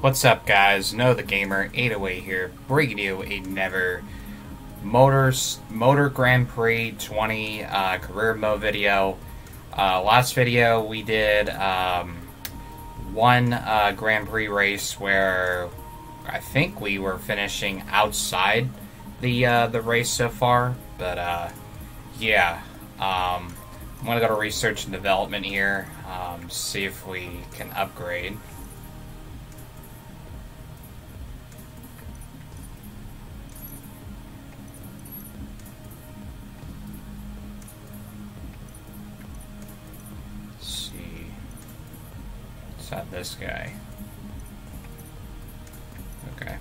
What's up, guys? Noah the gamer 808 here, bringing you another motors motor Grand Prix 20 uh, career mode video. Uh, last video we did um, one uh, Grand Prix race where I think we were finishing outside the uh, the race so far, but uh, yeah, um, I'm gonna go to research and development here, um, see if we can upgrade. This guy. Okay.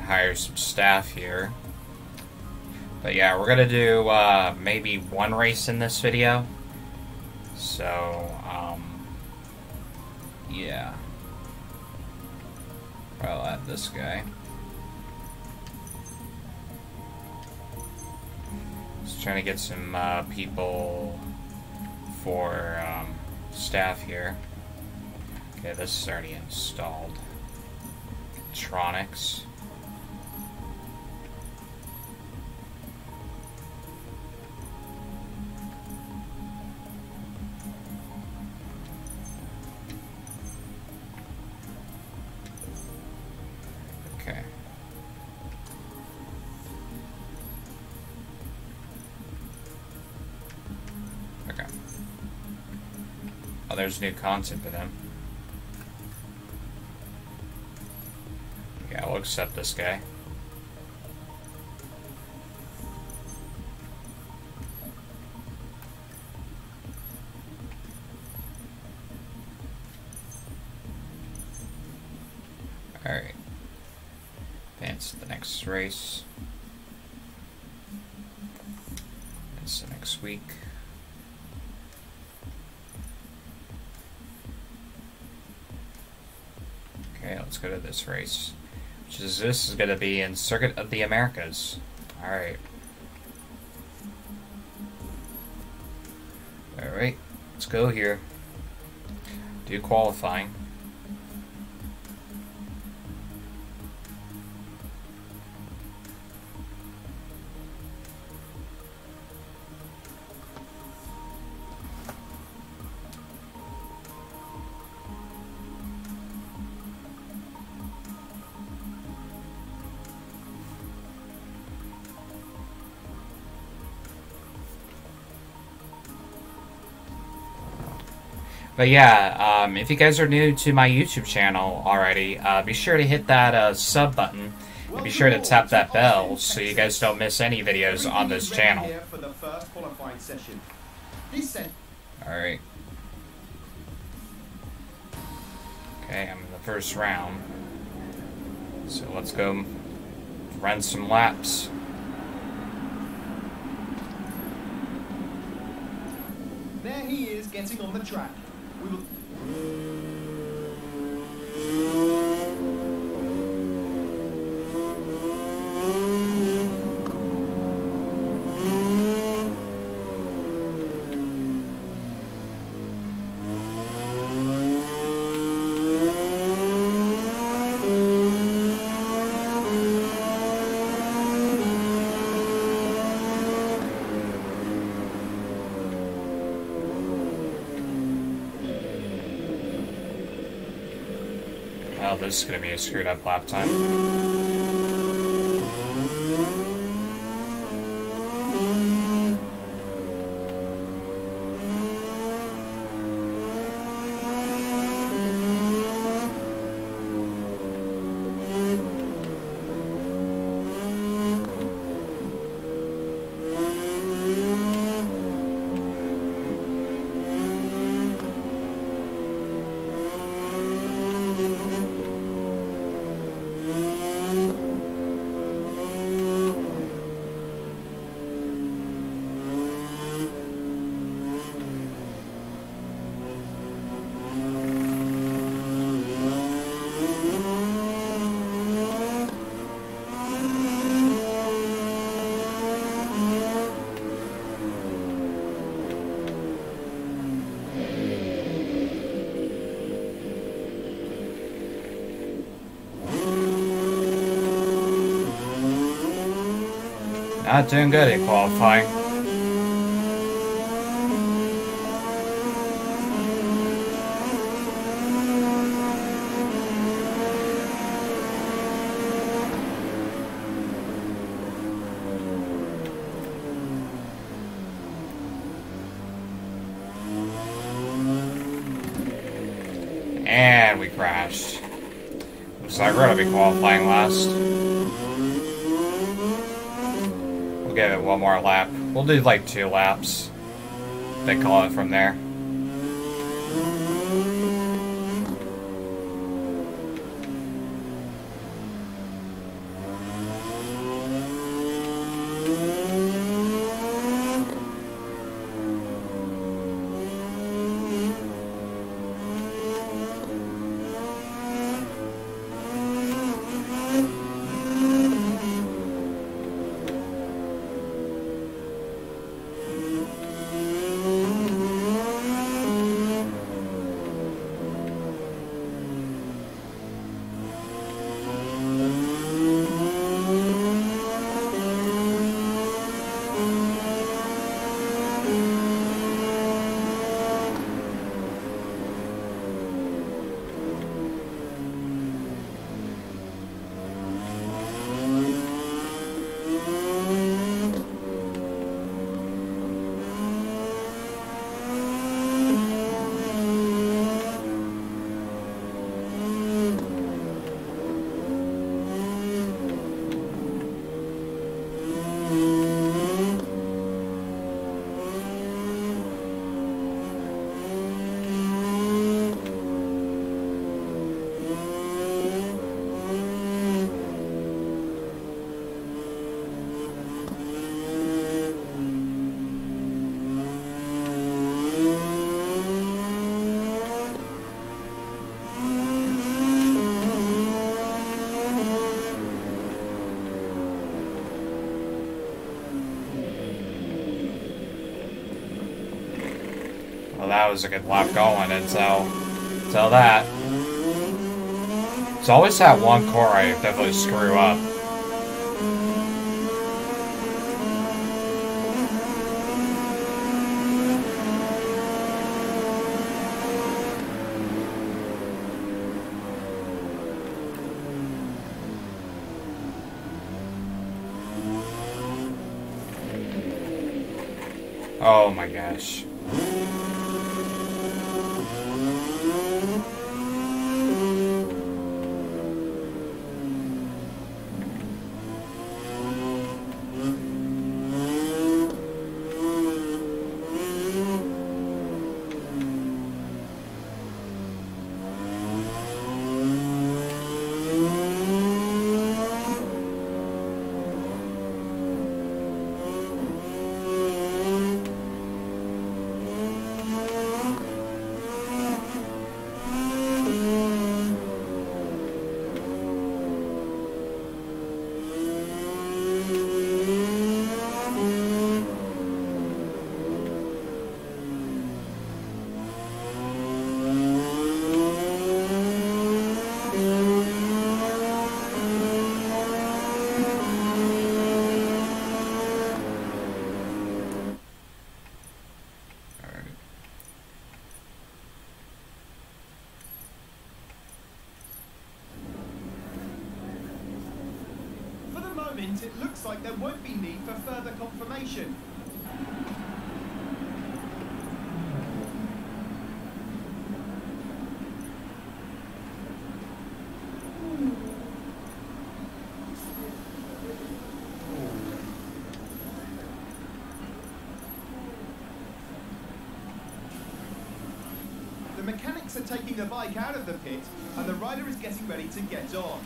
Hire some staff here. But yeah, we're gonna do uh, maybe one race in this video. So, um, yeah. I'll add this guy. Just trying to get some uh, people for um, staff here. Okay, this is already installed. Tronics. Oh, there's new content for them. Yeah, we'll accept this guy. Let's go to this race. Which is this is gonna be in Circuit of the Americas. Alright. Alright, let's go here. Do qualifying. But yeah, um, if you guys are new to my YouTube channel already, uh, be sure to hit that uh, sub button and be sure to tap that bell so you guys don't miss any videos on this channel. Alright. Okay, I'm in the first round. So let's go run some laps. There he is getting on the track. We this is going to be a screwed up lap time. Not doing good in qualifying. And we crashed. Looks like we're gonna be qualifying last. We'll give it one more lap. We'll do like two laps. They call it from there. Well, that was a good lap going until, until that. It's always that one core I definitely screw up. Oh my gosh. Moment, it looks like there won't be need for further confirmation. The mechanics are taking the bike out of the pit, and the rider is getting ready to get on.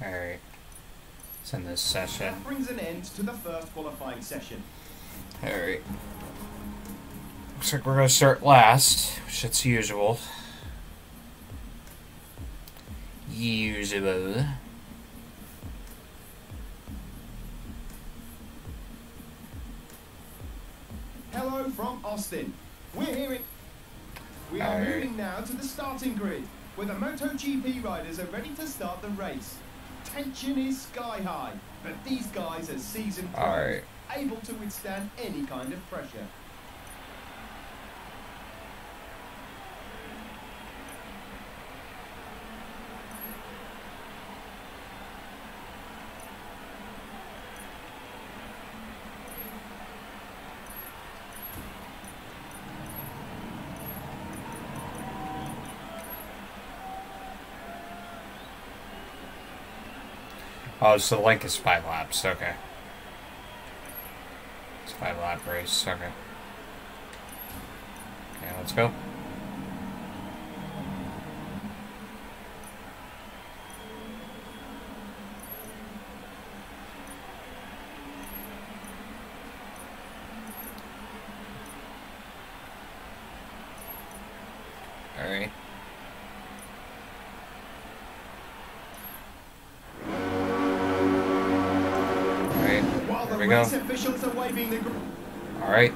Alright. It's in this session. That brings an end to the first qualifying session. Alright. Looks like we're gonna start last, which it's usual. Usual. Hello from Austin. We're here in. We are Alright. moving now to the starting grid, where the MotoGP riders are ready to start the race. Tension is sky high, but these guys are seasoned pros, Alright. able to withstand any kind of pressure. Oh, so the link is five laps. Okay. It's five lap race. Okay. Okay, let's go. Officials are waving the gr- Alright.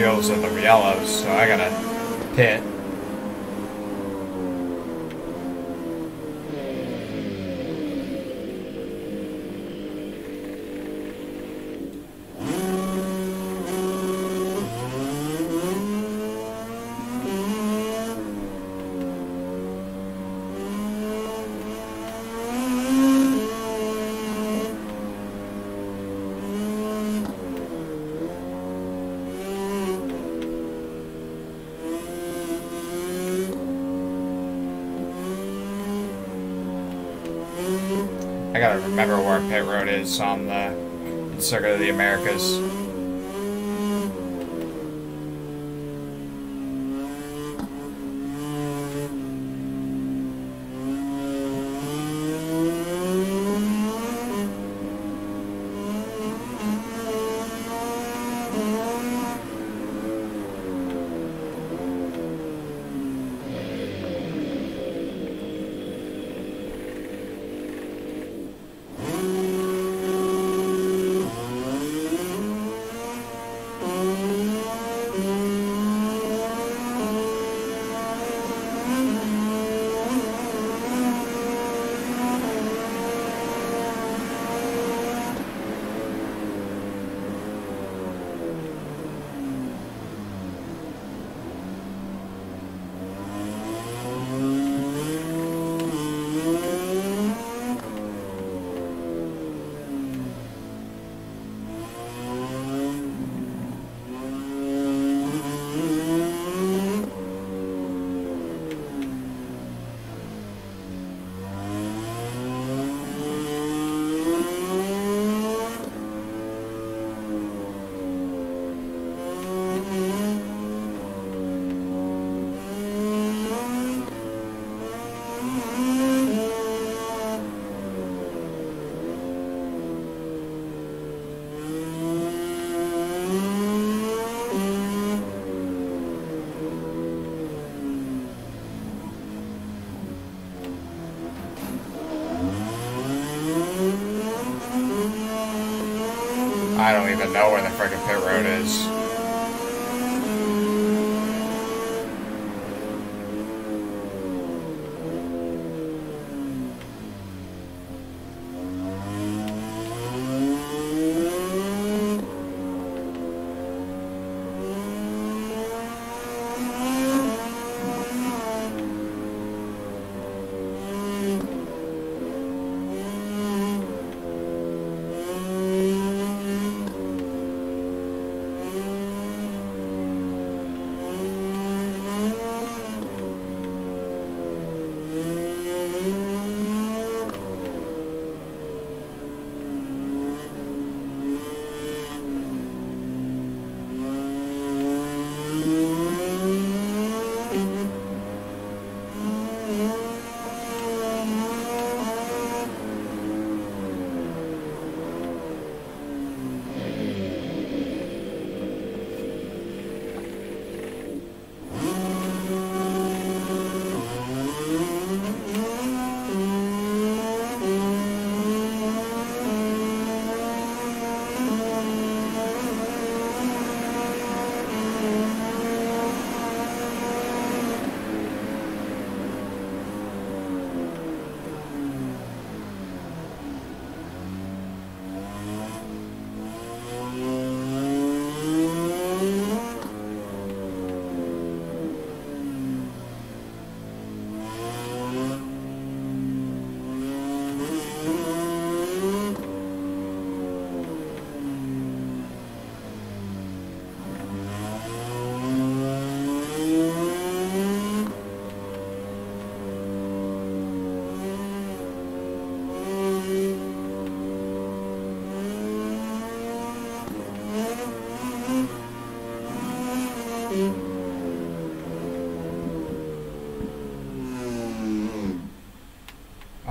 Fields are the yellows, so I gotta pit. Is on the Circuit of the Americas. Even know where the freaking pit road is.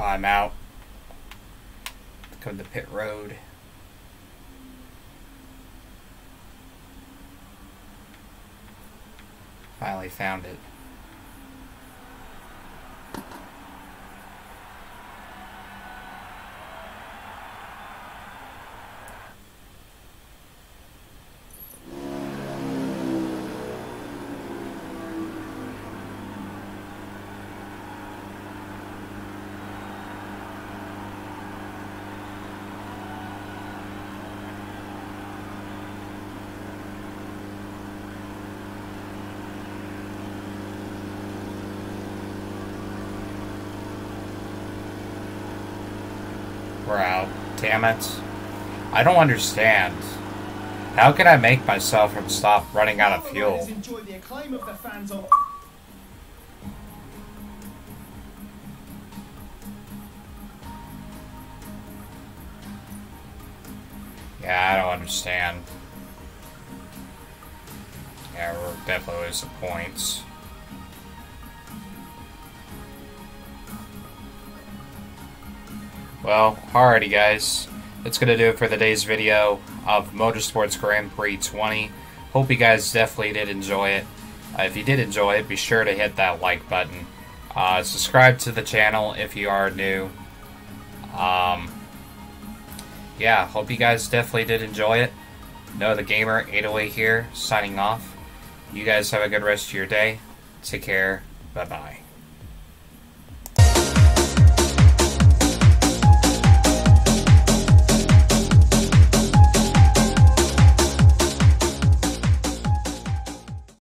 I'm out. come to pit road. Finally found it. We're out. Damn it. I don't understand. How can I make myself from stop running out of fuel? Enjoy the acclaim of the fans on. Yeah, I don't understand. Yeah, we're definitely losing points. Well, alrighty guys. That's going to do it for today's video of Motorsports Grand Prix 20. Hope you guys definitely did enjoy it. Uh, if you did enjoy it, be sure to hit that like button. Uh, subscribe to the channel if you are new. Um, yeah, hope you guys definitely did enjoy it. Noah the Gamer 808 here, signing off. You guys have a good rest of your day. Take care. Bye bye.